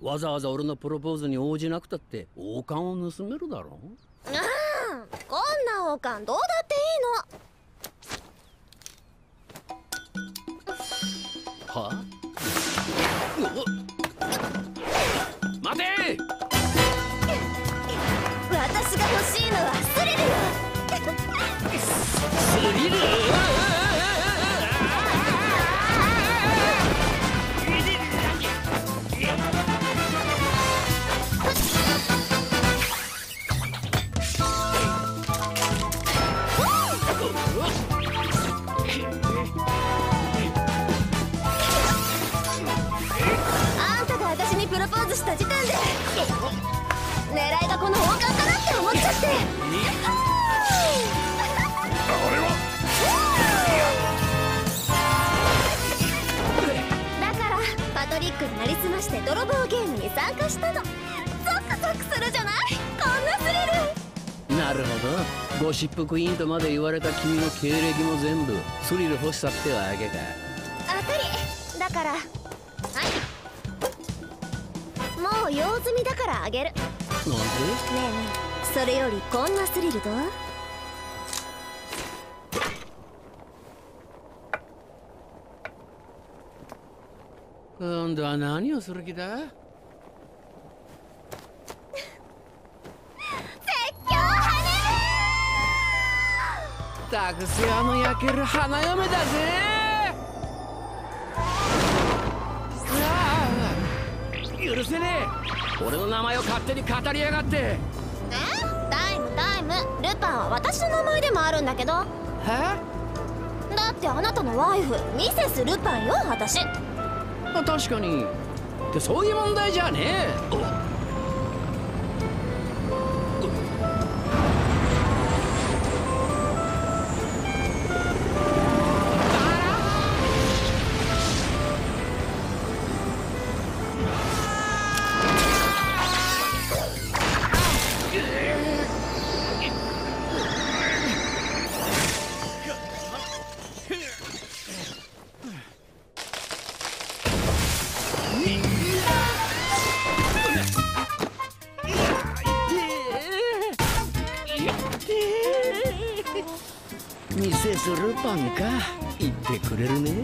わざわざ俺のプロポーズに応じなくたって王冠を盗めるだろう？んこんな王冠どうだっていいの？は？待て！私が欲しいのは私にプロポーズした時点で。狙いがこの王冠かなって思っちゃって。だからパトリックになりすまして泥棒ゲームに参加したの。ゾクゾクするじゃない？こんなスリル。なるほど。ゴシップクイーンとまで言われた君の経歴も全部スリル欲しさってわけか。当たり。だからはいもう用済みだからあげる。ねなんでえねえそれよりこんなスリルどう？今度は何をする気だ？絶叫跳ねたくせあの焼ける花嫁だぜ俺の名前を勝手に語りやがって。え？タイムタイム。ルパンは私の名前でもあるんだけど。だはってあなたのワイフミセス・ルパンよ私。あ確かに。ってそういう問題じゃねえミセス・ルパンか。言ってくれるね。